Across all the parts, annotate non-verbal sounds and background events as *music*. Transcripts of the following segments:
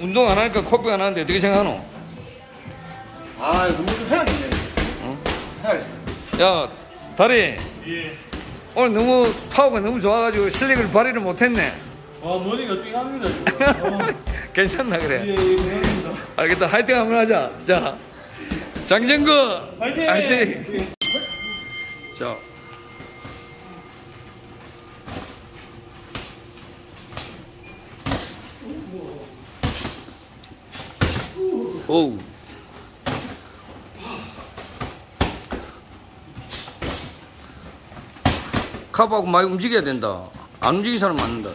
운동 안 하니까 코피가 나는데 어떻게 생각하노? 아 이거 운동 좀 해야겠네 어? 해야겠어 야, 다리. 예. 오늘 너무 파워가 너무 좋아가지고 실력을 발휘를 못했네. 와 머리가 띵합니다. 어. *laughs* 괜찮나 예, 그래? 예, 고맙습니다. 알겠다. 화이팅 한번 하자. 자, 장정구. 화이팅! 화이팅! 자. 오우. 카브하고 많이 움직여야 된다. 안 움직이는 사람 맞는다.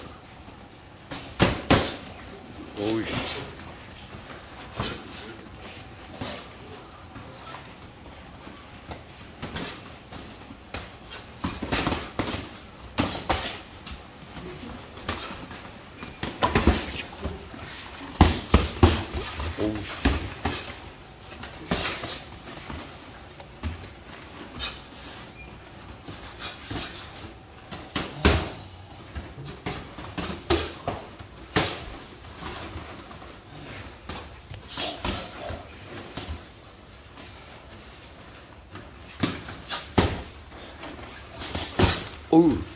오우씨. 어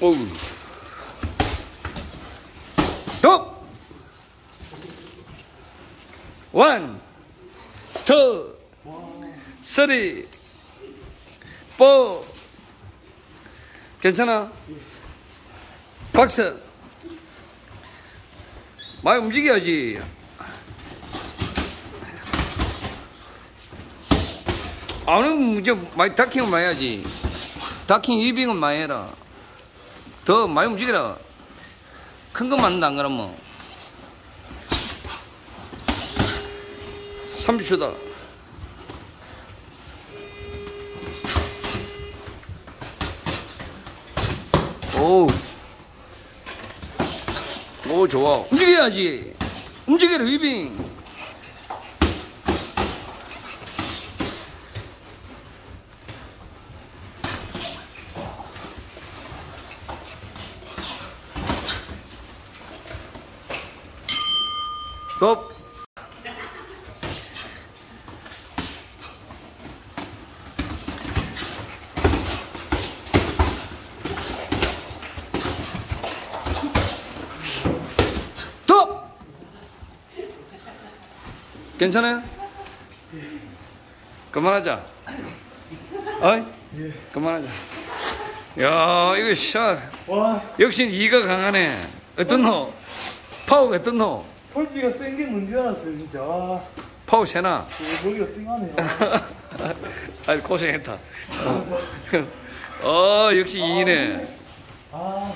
어우. 톱! 원, 투, 쓰리, 포. 괜찮아? 박스. 많이 움직여야지. 아는 문제 많이 다킹은 많이 해야지. 다킹 위빙은 많이 해라. 더 많이 움직여라. 큰 거 맞는다, 안 그러면. 30초다. 오. 오, 좋아. 움직여야지. 움직여라, 위빙. 톱. 톱. 괜찮아요? 그만하자. 어이? 그만하자. 야, 이거 샷. 와 역시 이가 강하네. 어떤 호? 파워가 어떤 호? 펀치가 센게 문제 알았어요 진짜. 아, 파워 세나? 예, 머리가 띵하네요. *laughs* 아 고생했다. 어, 어 역시 이네. 아